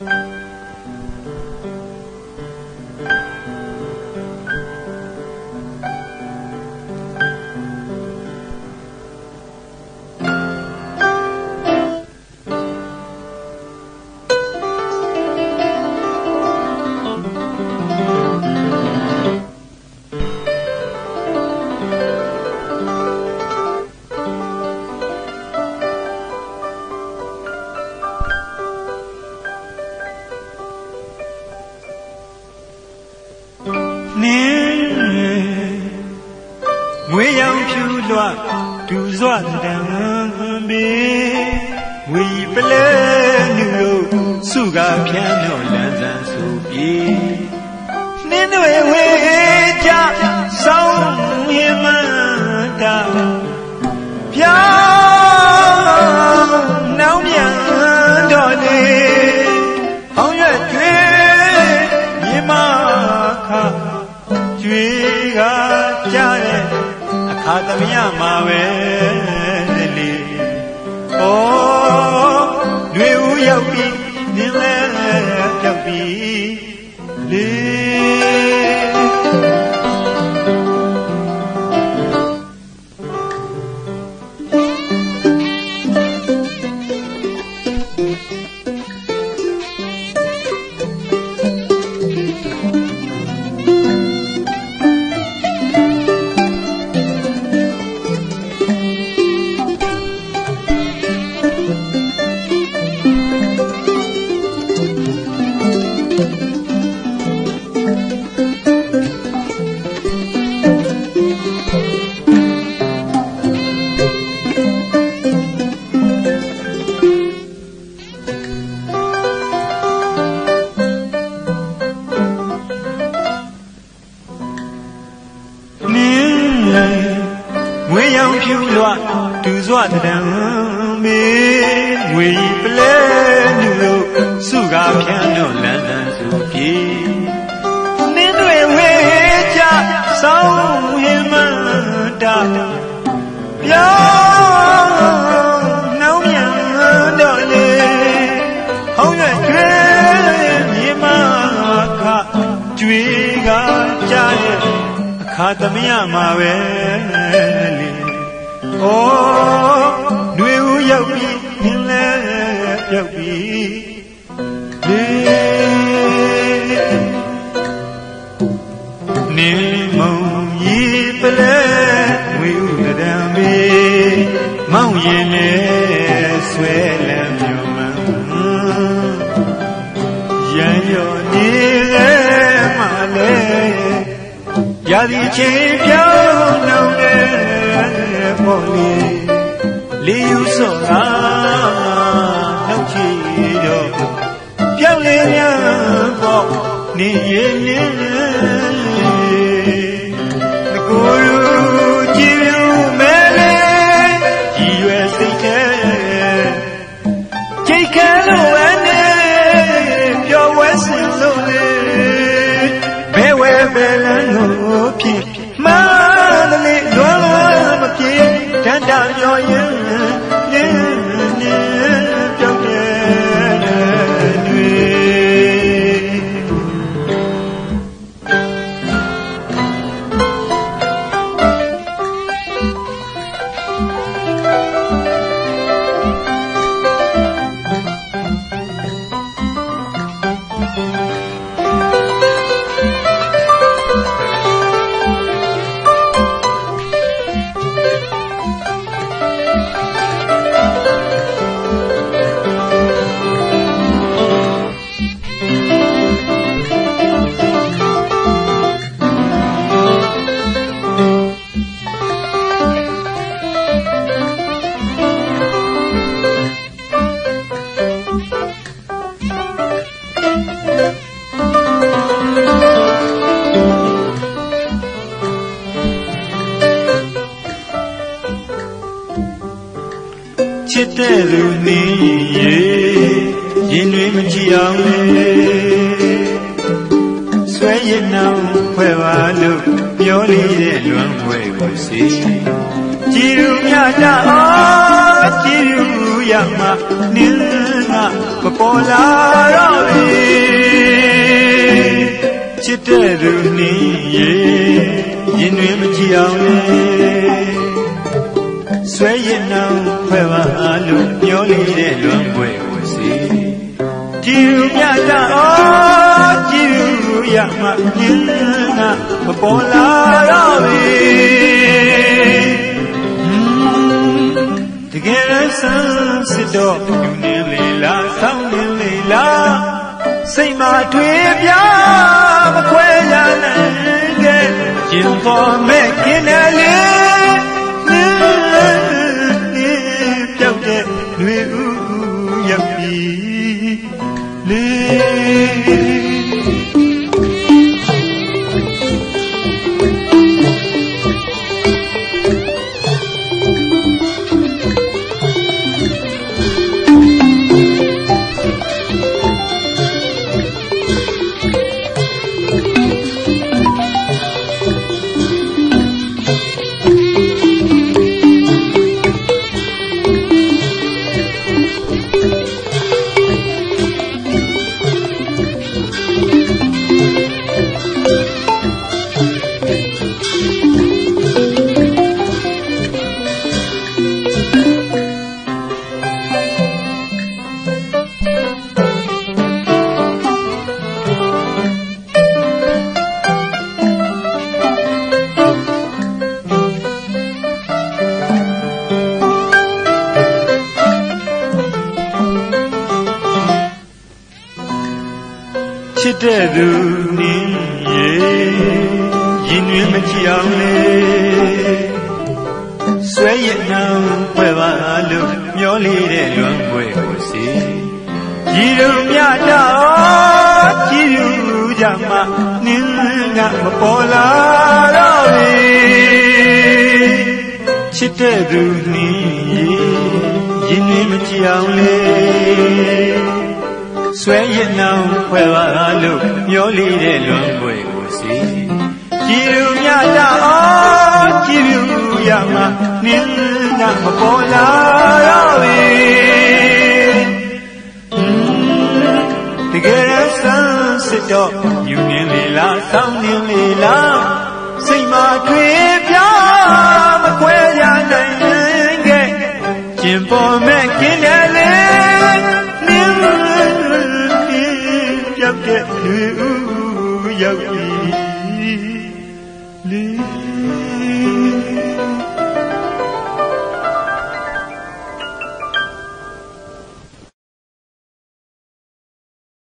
န လွှတ်ဒူစွာတံပေဝီပလဲနုလို့စုကဖြန်းတော့လန်းဆန်းဆိုပြေနင်းတွေဝေကြဆောင်းရင်မတာပြောင်းနောင်မြန်တော့လေအောင်ရွက်ကျွေးမြေမခကျွေးကကြတဲ့ အခါသမယမှာပဲလေဩတွေဦးရောက်ပြီးနင်းလဲပြောက်ပြီးလေ စွာတံမေငွေပလဲနုလို့စုကဖြန်းတော့လန်းဆန်းစုပြေနင်းတွေဝေကြဆောင်းရင်မတာပြောင်းနောင်မြန်တော့လေဟောင်းရွက်ကျွေးမြေမခကျွေးကကြရဲ့အခါသမယမှာပဲလေ ဩနှွေဦးရောက်ပြီးနင်းလဲပြောက်ပြီးလေနေမုံကြီးပလဲဝေဥတံမေမောင်ရင်လေဆွဲလမ်းမြုံမှန်ရန်ရောနေလေမလဲ ရာဒီချင်းပြောင်းနှောင်းနေပေါ်လေလေယူစောတာနှောက်ချီတော့ပြောင်းလေညာပေါ့နေရင်နေ ချ စ်တဲ့လူနေရေရင်တွေမကြည့်အောင်လေဆွဲရင်နောက်ဖွဲ့ပါလို့ပြောနေတဲ့လွမ်းဖွဲ့ကိုစီကြည်လူမြတာအောင်ကြည်လူရမှာနင်းကမပေါ်လာတော့လေစ်တဲ့သူနှင်းရေရင်တွင်မကြည့်အောင်လေဆွဲရင်နှောင်း ဖွဲ့ပါလို့ပြောနေတဲ့လွန်ပွဲဝစီကြည်လူမြတ်တော်ကြည်လူရမှပြင်းကမပေါ်လာတော့ပြီတကယ်ဆန်းစစ်တော့ယူနေလေလားဆောင်းနေလေလားစိတ်မှာတွေ့ပြမခွဲရနိုင်တဲ့ကျင်ပေါ်မဲ့ကင်းတယ်လေ လေ ချစ်တဲ့သူနင်းရေရင်တွင်မကြည့်အောင်လေဆွဲရနှောင်းဖွဲ့ပါလို့မျောလေးတဲ့လွန်ပွဲကိုစီရီတို့မြတော့ကြည်ယူကြမှာနင်းကမပေါ်လာတော့လေချစ်တဲ့သူနင်းရေရင်တွင်မကြည့်အောင်လေ ဆွဲရနှောင်းဖွဲ့ပါလို့မျောလေးတဲ့လွန်ပွဲကိုစီကြည်လူမြတာအောကြည်လူရမှာနင်းကမပေါ်လာတော့ပြီတကယ်ဆန်းစစ်တော့ယူနေလေလားစောင်းနေလေလားစိတ်မှာတွေ့ပြမခွဲရနိုင်ခဲ့ကျင်ပေါ်မဲ့ကင်းတဲ့ ยังเก็บ